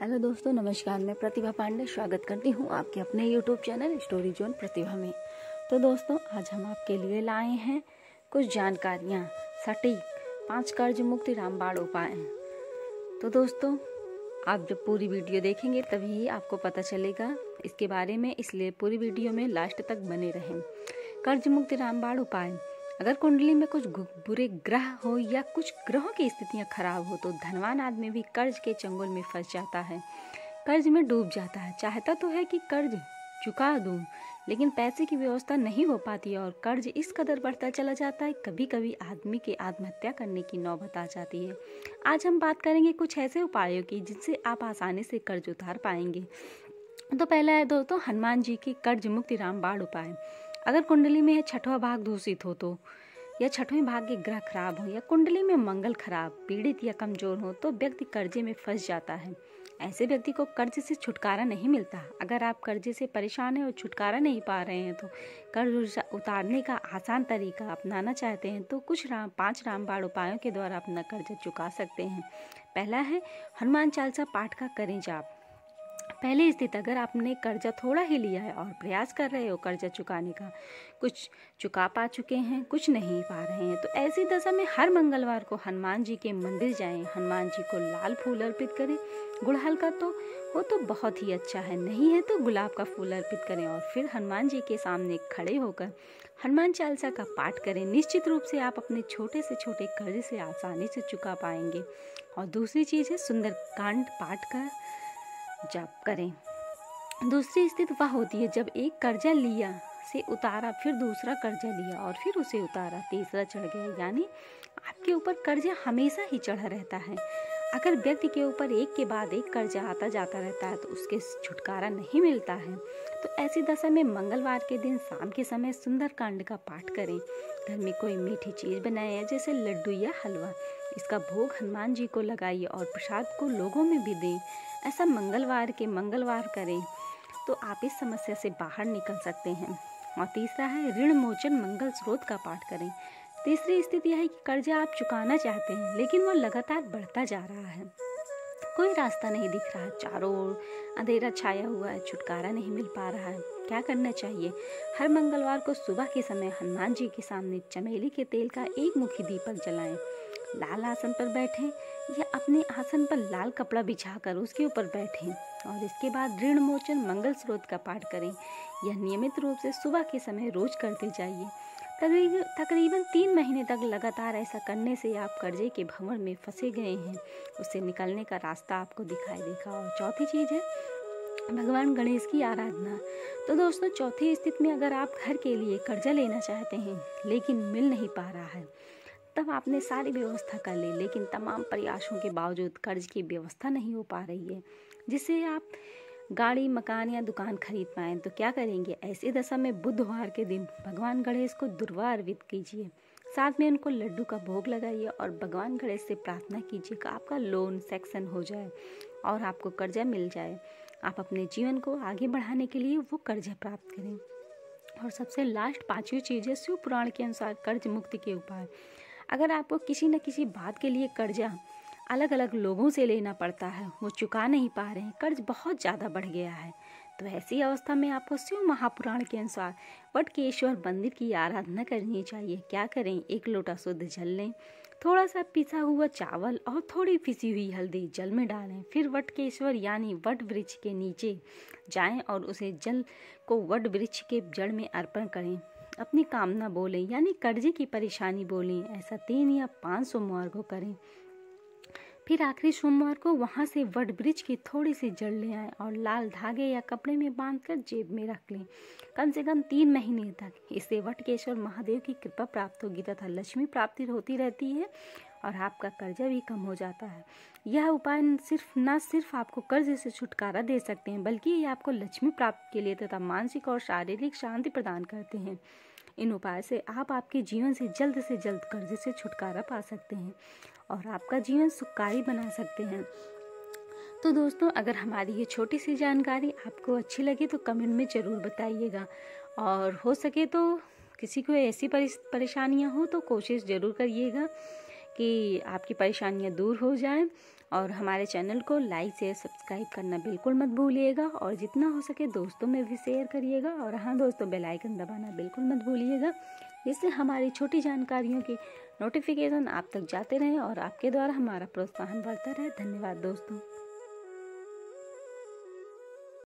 Hello दोस्तों, नमस्कार। मैं प्रतिभा पांडे स्वागत करती हूँ आपके अपने YouTube channel story zone Pratibha में। तो दोस्तों, आज हम आपके लिए लाए हैं कुछ जानकारियाँ। सटीक, पाँच कर्ज मुक्ति रामबाण उपाय। तो दोस्तों, आप जब पूरी वीडियो देखेंगे तभी आपको पता चलेगा। इसके बारे में इसलिए पूरी वीडियो में लास्ट तक बने रहें। कर्ज मुक्ति रामबाण उपाय। अगर कुंडली में कुछ बुरे ग्रह हो या कुछ ग्रहों की स्थितियाँ खराब हो तो धनवान आदमी भी कर्ज के चंगुल में फंस जाता है। कर्ज में डूब जाता है। चाहता तो है कि कर्ज चुका दूँ, लेकिन पैसे की व्यवस्था नहीं हो पाती और कर्ज इस कदर बढ़ता चला जाता है कभी कभी आदमी के आत्महत्या करने की नौबत आ जाती है। आज हम बात करेंगे कुछ ऐसे उपायों की, जिनसे आप आसानी से कर्ज उतार पाएँगे। तो पहला है, दोस्तों, हनुमान जी की कर्ज मुक्ति रामबाण उपाय। अगर कुंडली में छठवा भाग दूषित हो तो या छठवें भाग के ग्रह खराब हो, या कुंडली में मंगल खराब, पीड़ित या कमज़ोर हो तो व्यक्ति कर्जे में फंस जाता है। ऐसे व्यक्ति को कर्ज से छुटकारा नहीं मिलता। अगर आप कर्जे से परेशान हैं और छुटकारा नहीं पा रहे हैं तो कर्ज उतारने का आसान तरीका अपनाना चाहते हैं तो कुछ राम, पाँच रामबाण उपायों के द्वारा अपना कर्ज चुका सकते हैं। पहला है, हनुमान चालीसा पाठ का करें जाप। पहली स्थिति अगर आपने कर्जा थोड़ा ही लिया है और प्रयास कर रहे हो कर्जा चुकाने का, कुछ चुका पा चुके हैं, कुछ नहीं पा रहे हैं तो ऐसी दशा में हर मंगलवार को हनुमान जी के मंदिर जाएँ, हनुमान जी को लाल फूल अर्पित करें। गुड़हल का तो वो तो बहुत ही अच्छा है, नहीं है तो गुलाब का फूल अर्पित करें और फिर हनुमान जी के सामने खड़े होकर हनुमान चालीसा का पाठ करें। निश्चित रूप से आप अपने छोटे से छोटे कर्ज से आसानी से चुका पाएँगे। और दूसरी चीज़ है सुंदर कांड पाठ कर जाप करें। दूसरी स्थिति वह होती है जब एक कर्जा लिया से उतारा, फिर दूसरा कर्जा लिया और फिर उसे उतारा, तीसरा चढ़ गया। यानी आपके ऊपर कर्जा हमेशा ही चढ़ा रहता है। अगर व्यक्ति के ऊपर एक के बाद एक कर्जा आता जाता रहता है तो उसके छुटकारा नहीं मिलता है। तो ऐसी दशा में मंगलवार के दिन, शाम के समय सुंदर कांड का पाठ करें। घर में कोई मीठी चीज़ बनाए जैसे लड्डू या हलवा। इसका भोग हनुमान जी को लगाइए और प्रसाद को लोगों में भी दें। ऐसा मंगलवार के मंगलवार करें तो आप इस समस्या से बाहर निकल सकते हैं। और तीसरा है, ऋण मोचन मंगल स्रोत का पाठ करें। तीसरी स्थिति है कि कर्जा आप चुकाना चाहते हैं, लेकिन वह लगातार बढ़ता जा रहा है। कोई रास्ता नहीं दिख रहा, चारों ओर अंधेरा छाया हुआ है, छुटकारा नहीं मिल पा रहा है। क्या करना चाहिए? हर मंगलवार को सुबह के समय हनुमान जी के सामने चमेली के तेल का एक मुखी दीपक जलाएँ। लाल आसन पर बैठें या अपने आसन पर लाल कपड़ा बिछाकर उसके ऊपर बैठें और इसके बाद ऋण मोचन मंगल स्रोत का पाठ करें। यह नियमित रूप से सुबह के समय रोज करते जाइए। तकरीबन तीन महीने तक लगातार ऐसा करने से आप कर्जे के भंवर में फंसे गए हैं। उससे निकलने का रास्ता आपको दिखाई देगा। और चौथी चीज़ है, भगवान गणेश की आराधना। तो दोस्तों, चौथी स्थिति में अगर आप घर के लिए कर्जा लेना चाहते हैं, लेकिन मिल नहीं पा रहा है, तब आपने सारी व्यवस्था कर ली। लेकिन तमाम प्रयासों के बावजूद कर्ज की व्यवस्था नहीं हो पा रही है, जिससे आप गाड़ी, मकान या दुकान खरीद पाए तो क्या करेंगे? ऐसी दशा में बुधवार के दिन भगवान गणेश को दुर्वा अर्पित कीजिए। साथ में उनको लड्डू का भोग लगाइए और भगवान गणेश से प्रार्थना कीजिए कि आपका लोन सेक्शन हो जाए और आपको कर्जा मिल जाए। आप अपने जीवन को आगे बढ़ाने के लिए वो कर्जा प्राप्त करें। और सबसे लास्ट पांचवी चीज़ है शिव पुराण के अनुसार कर्ज मुक्ति के उपाय। अगर आपको किसी न किसी बात के लिए कर्जा अलग अलग लोगों से लेना पड़ता है। वो चुका नहीं पा रहे हैं। कर्ज बहुत ज़्यादा बढ़ गया है। तो ऐसी अवस्था में आपको शिव महापुराण के अनुसार वटकेश्वर मंदिर की आराधना करनी चाहिए। क्या करें? एक लोटा शुद्ध जल लें थोड़ा सा पिसा हुआ चावल और थोड़ी पिसी हुई हल्दी जल में डालें। फिर वटकेश्वर यानी वट वृक्ष के नीचे जाएँ और उसे जल को वट वृक्ष के जड़ में अर्पण करें। अपनी कामना बोलें, यानी कर्जे की परेशानी बोलें। ऐसा तीन या पाँच सोमवार मार्गों करें। फिर आखिरी सोमवार को वहाँ से वट ब्रिज की थोड़ी सी जड़ ले आए और लाल धागे या कपड़े में बांधकर जेब में रख लें कम से कम तीन महीने तक इससे वटकेश्वर महादेव की कृपा प्राप्त होगी तथा लक्ष्मी प्राप्ति होती रहती है और आपका कर्जा भी कम हो जाता है। यह उपाय सिर्फ़, न सिर्फ़ आपको कर्ज से छुटकारा दे सकते हैं, बल्कि ये आपको लक्ष्मी प्राप्ति के लिए तथा मानसिक और शारीरिक शांति प्रदान करते हैं। इन उपाय से आप आपके जीवन से जल्द से जल्द कर्ज से छुटकारा पा सकते हैं और आपका जीवन सुखकारी बना सकते हैं। तो दोस्तों, अगर हमारी ये छोटी सी जानकारी आपको अच्छी लगी तो कमेंट में ज़रूर बताइएगा। और हो सके तो किसी को ऐसी परेशानियाँ हो तो कोशिश ज़रूर करिएगा। कि आपकी परेशानियाँ दूर हो जाए और हमारे चैनल को लाइक, शेयर, सब्सक्राइब करना बिल्कुल मत भूलिएगा और जितना हो सके दोस्तों में भी शेयर करिएगा और हाँ दोस्तों, बेल आइकन दबाना बिल्कुल मत भूलिएगा जिससे हमारी छोटी जानकारियों की नोटिफिकेशन आप तक जाते रहें और आपके द्वारा हमारा प्रोत्साहन बढ़ता रहे। धन्यवाद दोस्तों।